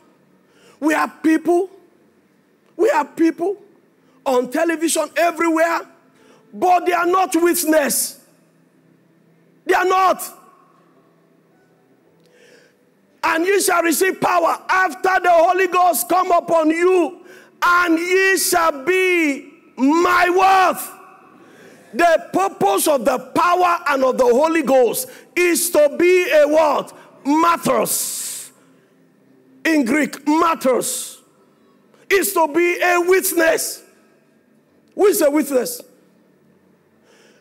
We have people. We have people on television everywhere, but they are not witness. They are not. And ye shall receive power after the Holy Ghost come upon you, and ye shall be my worth. The purpose of the power and of the Holy Ghost is to be a what? Martus. In Greek, martus. Is to be a witness. Who is a witness?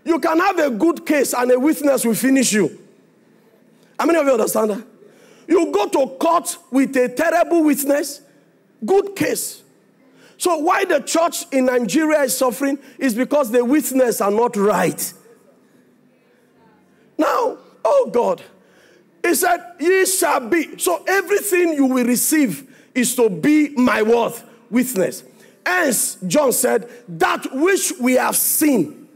You can have a good case and a witness will finish you. How many of you understand that? You go to court with a terrible witness, good case. So, why the church in Nigeria is suffering is because the witness are not right. Now, oh God, He said, Ye shall be. So, everything you will receive is to be my word, witness. Hence, John said, That which we have seen,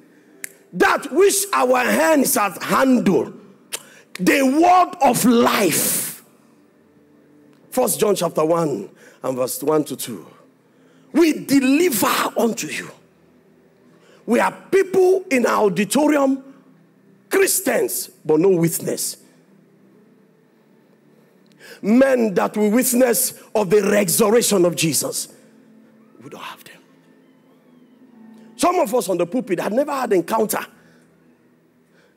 that which our hands have handled, the word of life. First John chapter 1 and verse 1 to 2. We deliver unto you. We are people in our auditorium, Christians, but no witness. Men that will witness of the resurrection of Jesus. We don't have them. Some of us on the pulpit had never had encounter.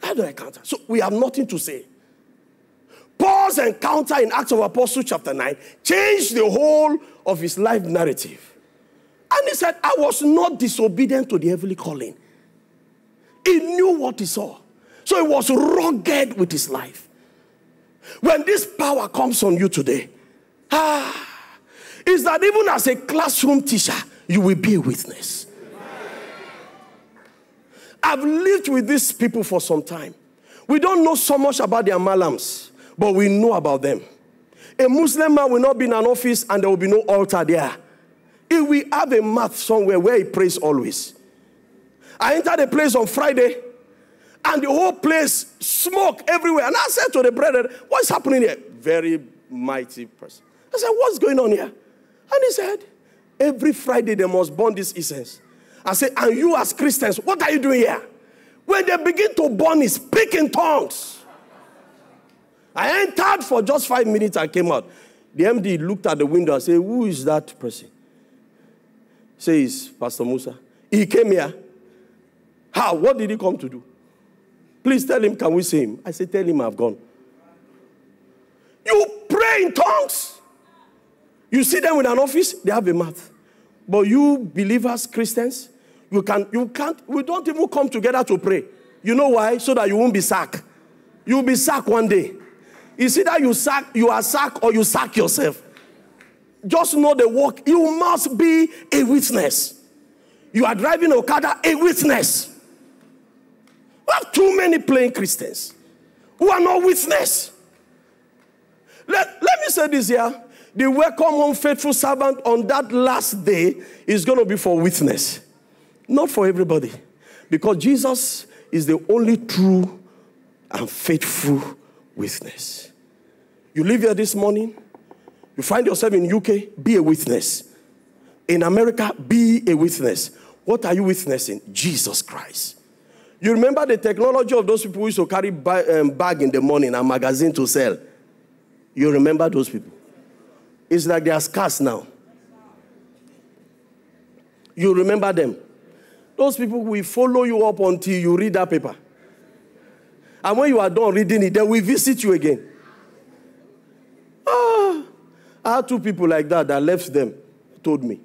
Had an encounter. So we have nothing to say. Paul's encounter in Acts of Apostles chapter 9 changed the whole of his life narrative. And he said, I was not disobedient to the heavenly calling. He knew what he saw. So he was rugged with his life. When this power comes on you today, ah, is that even as a classroom teacher, you will be a witness. I've lived with these people for some time. We don't know so much about their malams, but we know about them. A Muslim man will not be in an office and there will be no altar there. If we have a mat somewhere where he prays always. I entered a place on Friday and the whole place smoke everywhere. And I said to the brethren, What's happening here? Very mighty person. I said, What's going on here? And he said, Every Friday they must burn this incense. I said, And you as Christians, what are you doing here? When they begin to burn, is speak in tongues. I entered for just five minutes and came out. The MD looked at the window and said, Who is that person? Says Pastor Musa. He came here. How? What did he come to do? Please tell him, can we see him? I said, tell him I've gone. You pray in tongues. You see them in an office, they have a mouth. But you believers, Christians, you can you can't we don't even come together to pray. You know why? So that you won't be sacked. You'll be sacked one day. It's either you sack, you are sacked or you sack yourself. Just know the work. You must be a witness. You are driving Okada, a witness. We have too many plain Christians who are not witness. Let, let me say this here. The welcome home faithful servant on that last day is going to be for witness, not for everybody. Because Jesus is the only true and faithful witness. You live here this morning, you find yourself in UK, be a witness. In America, be a witness. What are you witnessing? Jesus Christ. You remember the technology of those people who used to carry bag, um, bag in the morning and magazine to sell. You remember those people. It's like they are scarce now. You remember them. Those people will follow you up until you read that paper. And when you are done reading it, they will visit you again. Ah, I had two people like that that left them, told me.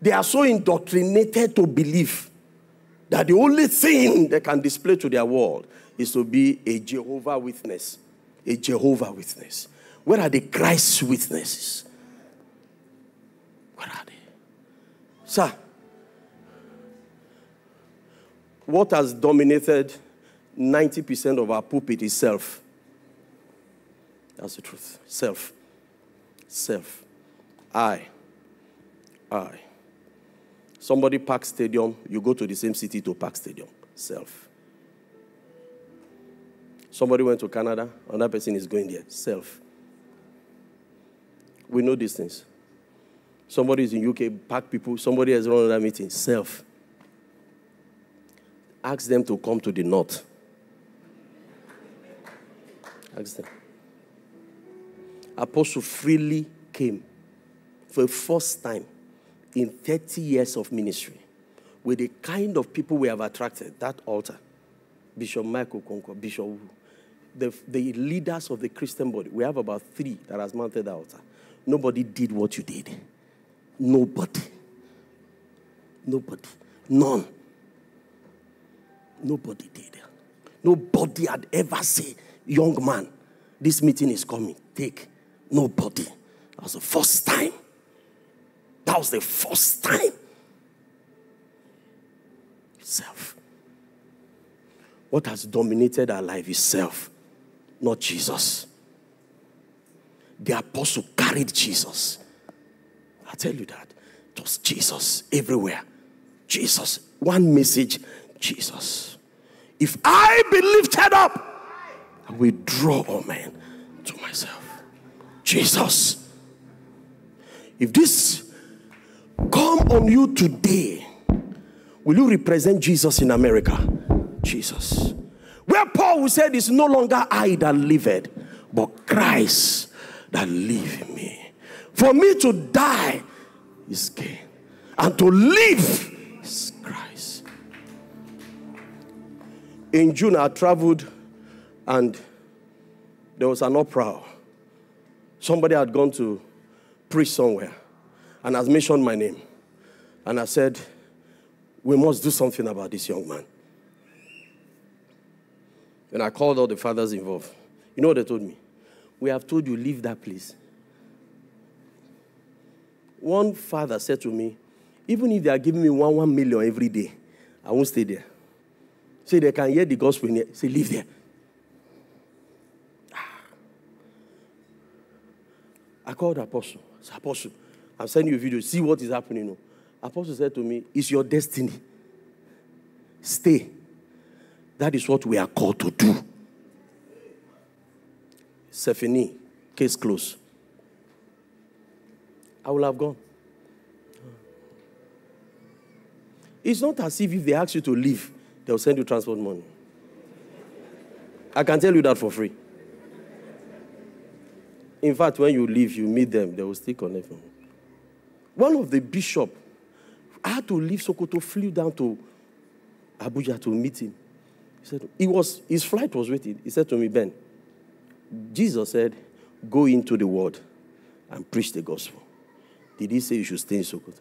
They are so indoctrinated to believe that the only thing they can display to their world is to be a Jehovah witness. A Jehovah witness. Where are the Christ witnesses? Where are they? Sir, what has dominated 90% of our pulpit is self. That's the truth. Self. Self. I. I. Somebody park stadium, you go to the same city to park stadium. Self. Somebody went to Canada, another person is going there. Self. We know these things. Somebody is in UK, pack people, somebody has run another meeting. Self. Ask them to come to the north. Ask them. Apostle freely came for the first time in 30 years of ministry with the kind of people we have attracted, that altar. Bishop Michael Conco, Bishop Wu, the, the leaders of the Christian body. We have about three that has mounted the altar. Nobody did what you did. Nobody. Nobody. None. Nobody did. Nobody had ever said, young man, this meeting is coming. Take. Nobody. That was the first time. That was the first time. Self. What has dominated our life is self, not Jesus. The apostle carried Jesus. I tell you that. Was Jesus everywhere. Jesus. One message Jesus. If I be lifted up, I will draw all men to myself. Jesus. If this come on you today, will you represent Jesus in America? Jesus. Where Paul said it's no longer I that liveth, but Christ that live in me. For me to die is gain, and to live is Christ. In June, I traveled and there was an opera. Somebody had gone to preach somewhere and has mentioned my name. And I said, We must do something about this young man. And I called all the fathers involved. You know what they told me? We have told you, leave that place. One father said to me, even if they are giving me one, one million every day, I won't stay there. Say they can hear the gospel in here. Say, leave there. Ah. I called the Apostle. I said, Apostle, I'm sending you a video. See what is happening. now." Apostle said to me, It's your destiny. Stay. That is what we are called to do. Stephanie, case closed. I will have gone. It's not as if if they ask you to leave, they'll send you transport money. I can tell you that for free. In fact, when you leave, you meet them, they will still connect you. One of the bishop, had to leave Sokoto, flew down to Abuja to meet him. He said, he was, his flight was waiting. He said to me, Ben, Jesus said, go into the world and preach the gospel. Did he say you should stay in Sokoto?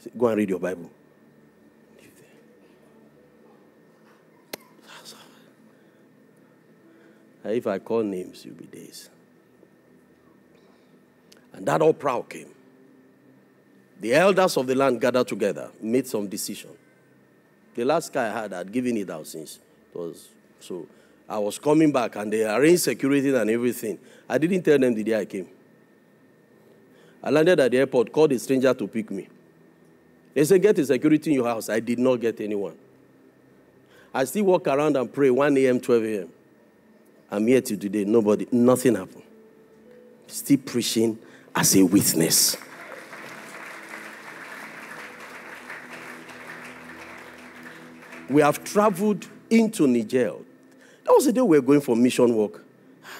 Said, go and read your Bible. If I call names, you'll be days. And that all proud came. The elders of the land gathered together, made some decision. The last guy I had, I'd given it out since. It was so I was coming back and they arranged security and everything. I didn't tell them the day I came. I landed at the airport, called a stranger to pick me. They said, Get the security in your house. I did not get anyone. I still walk around and pray 1 a.m., 12 a.m. I'm here till today. Nobody, nothing happened. Still preaching as a witness. We have traveled into Niger. That was the day we were going for mission work.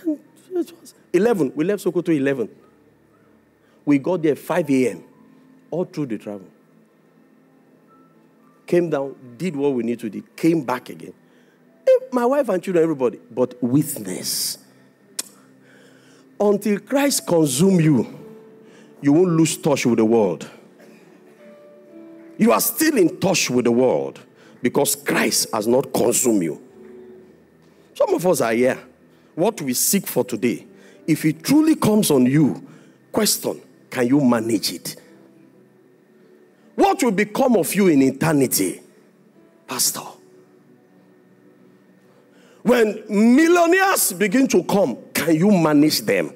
And it was 11. We left Sokoto 11. We got there 5 a.m. all through the travel. Came down, did what we need to do, came back again. Eh, my wife and children, everybody, but witness. Until Christ consume you, you won't lose touch with the world. You are still in touch with the world because Christ has not consumed you. Some of us are here. What we seek for today, if it truly comes on you, question can you manage it? What will become of you in eternity, Pastor? When millionaires begin to come, can you manage them?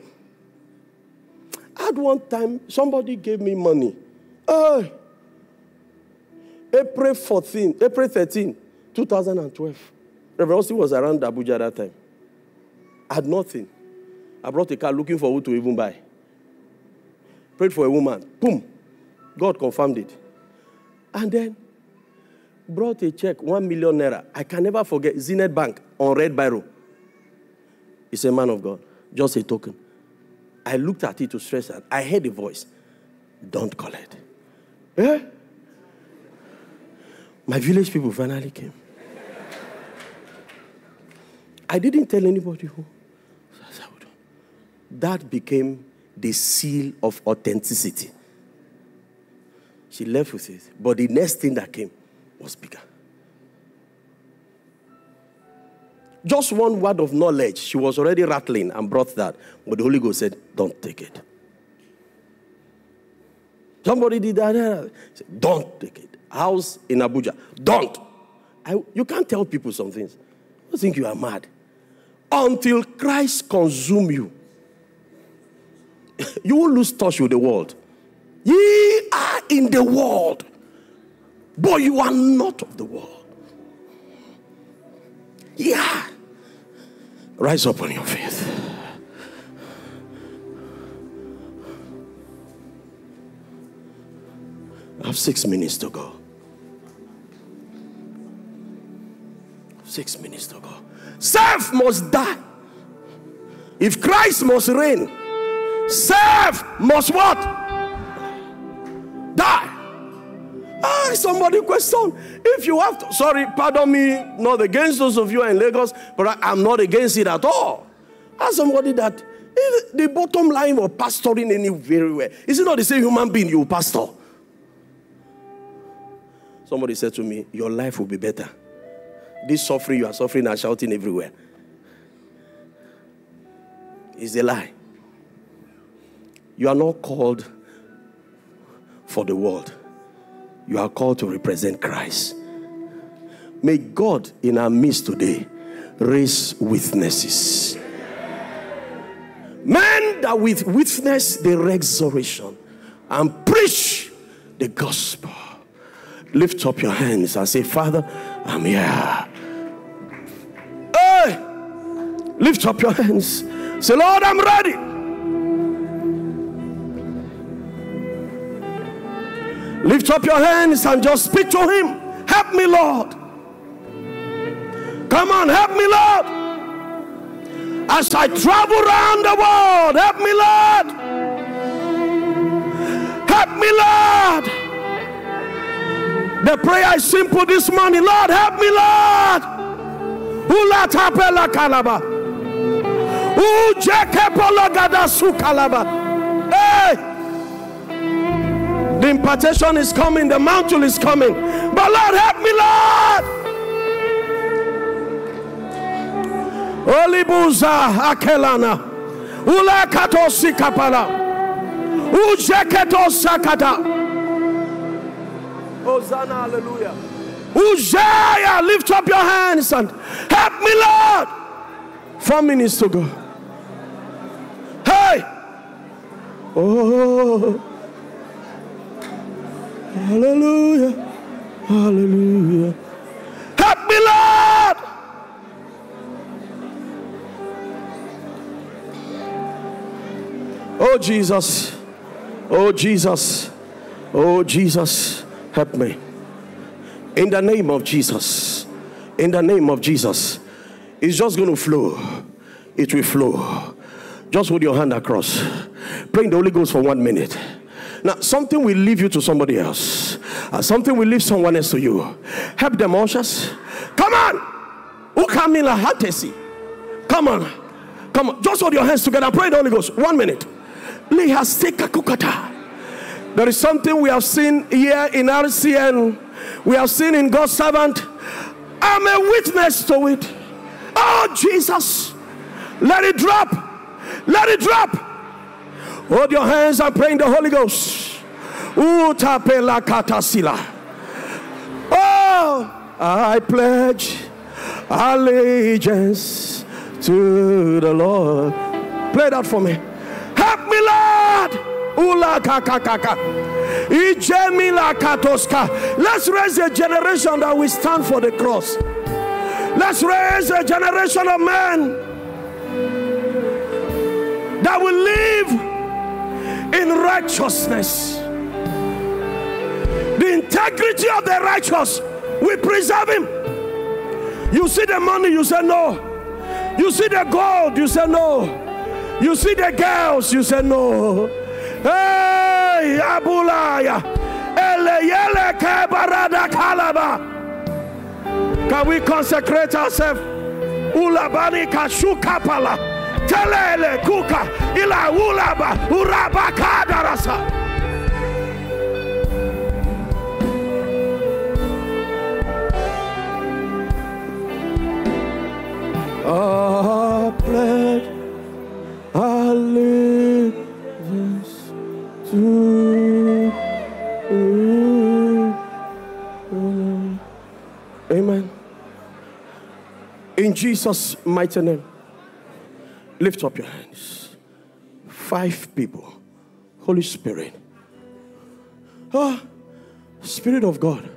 At one time, somebody gave me money. April 14, April 13, 2012. Reverend Austin was around Abuja at that time. I had nothing. I brought a car looking for who to even buy. Prayed for a woman. Boom. God confirmed it. And then brought a check, one million naira. I can never forget. Zenith Bank on Red Biro. He's a man of God. Just a token. I looked at it to stress out. I heard a voice. Don't collect. Eh? My village people finally came. I didn't tell anybody who. That became the seal of authenticity. She left with it. But the next thing that came was bigger. Just one word of knowledge, she was already rattling and brought that. But the Holy Ghost said, Don't take it. Somebody did that. Said, Don't take it. House in Abuja. Don't. I, you can't tell people some things. You think you are mad until Christ consume you. you will lose touch with the world. Ye are in the world, but you are not of the world. Yeah. Rise up on your feet. I have six minutes to go. Six minutes to go. Self must die. If Christ must reign, self must what? Somebody question. If you have to, sorry, pardon me, not against those of you in Lagos, but I, am not against it at all. Ask somebody that if the bottom line of pastoring anywhere is it not the same human being you pastor? Somebody said to me, Your life will be better this suffering you are suffering and shouting everywhere is a lie. You are not called for the world, you are called to represent Christ. May God in our midst today raise witnesses. Men that with witness the resurrection and preach the gospel. Lift up your hands and say, Father, I'm here. Hey! Lift up your hands. Say, Lord, I'm ready. Lift up your hands and just speak to Him. Help me, Lord. Come on, help me, Lord. As I travel around the world, help me, Lord. Help me, Lord. The prayer is simple this morning. Lord, help me, Lord. Ula tapela kalaba. Ujekepologada sukalaba. Hey! The impartation is coming, the mantle is coming. But Lord, help me, Lord. Olibuza akelana. Ula kato sikapala. Ujeketo sakata. Hosanna, hallelujah. Uzziah, lift up your hands and help me, Lord. Four minutes to go. Hey! Oh, hallelujah, hallelujah. Help me, Lord. Oh, Jesus. Oh, Jesus. Oh, Jesus. Help me. In the name of Jesus. In the name of Jesus. It's just going to flow. It will flow. Just hold your hand across. Pray in the Holy Ghost for one minute. Now, something will leave you to somebody else. Uh, something will leave someone else to you. Help them, ushers. Come on. Ukamila hatesi. Come on. Come on. Just hold your hands together. Pray the Holy Ghost. One minute. There is something we have seen here in RCN. We have seen in God's servant. I'm a witness to it. Oh, Jesus. Let it drop. Let it drop. Hold your hands and pray in the Holy Ghost. Oh, I pledge allegiance to the Lord. Play that for me. Help me, Lord. Ula kakakaka. Ijemila katoska. Let's raise a generation that will stand for the cross. Let's raise a generation of men that will live in righteousness. The integrity of the righteous we preserve him. You see the money, you say no. You see the gold, you say no. You see the girls, you say no. Hey, Abulaya. Can we consecrate ourselves? Ulabani kashukapala. Telele kuka ila ulaba urabaka darasa. Ah, pledge allegiance to. Amen. In Jesus' mighty name, lift up your hands. Five people. Holy Spirit. Ah, Spirit of God.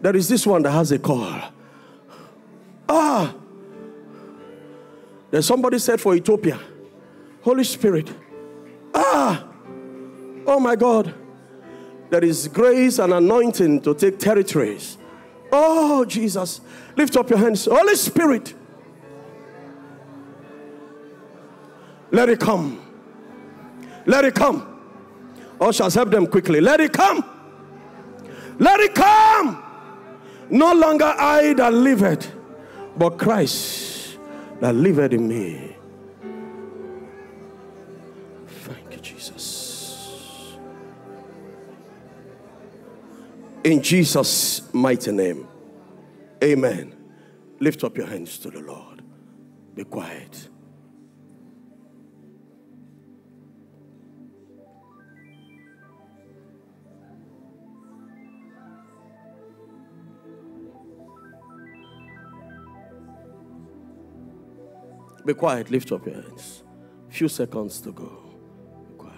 There is this one that has a call. Ah, there's somebody said for Ethiopia. Holy Spirit. Ah, oh my God. There is grace and anointing to take territories. Oh, Jesus. Lift up your hands. Holy Spirit. Let it come. Let it come. Ushers, help them quickly. Let it come. Let it come. No longer I that liveth, but Christ that liveth in me. Thank you, Jesus. In Jesus' mighty name. Amen. Lift up your hands to the Lord. Be quiet. Be quiet. Lift up your hands. Few seconds to go. Be quiet.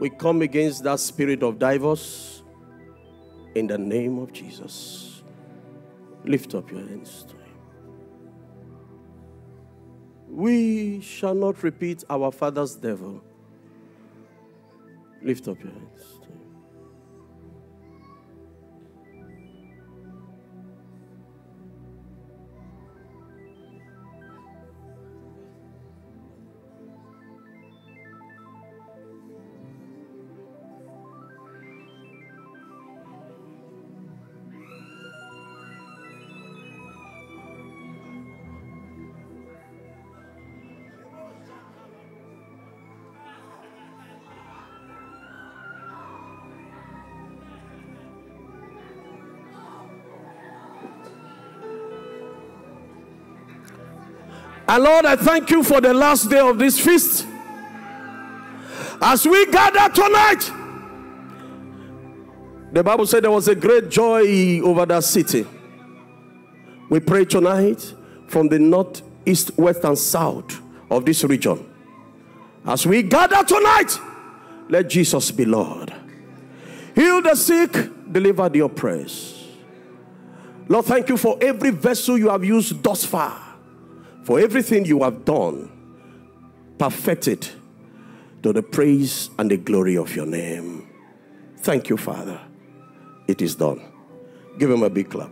We come against that spirit of divorce in the name of Jesus. Lift up your hands to Him. We shall not repeat our father's devil. Lift up your hands And Lord, I thank you for the last day of this feast. As we gather tonight, the Bible said there was a great joy over that city. We pray tonight from the north, east, west, and south of this region. As we gather tonight, let Jesus be Lord. Heal the sick, deliver the oppressed. Lord, thank you for every vessel you have used thus far, for everything you have done, perfected to the praise and the glory of your name. Thank you, Father. It is done. Give him a big clap.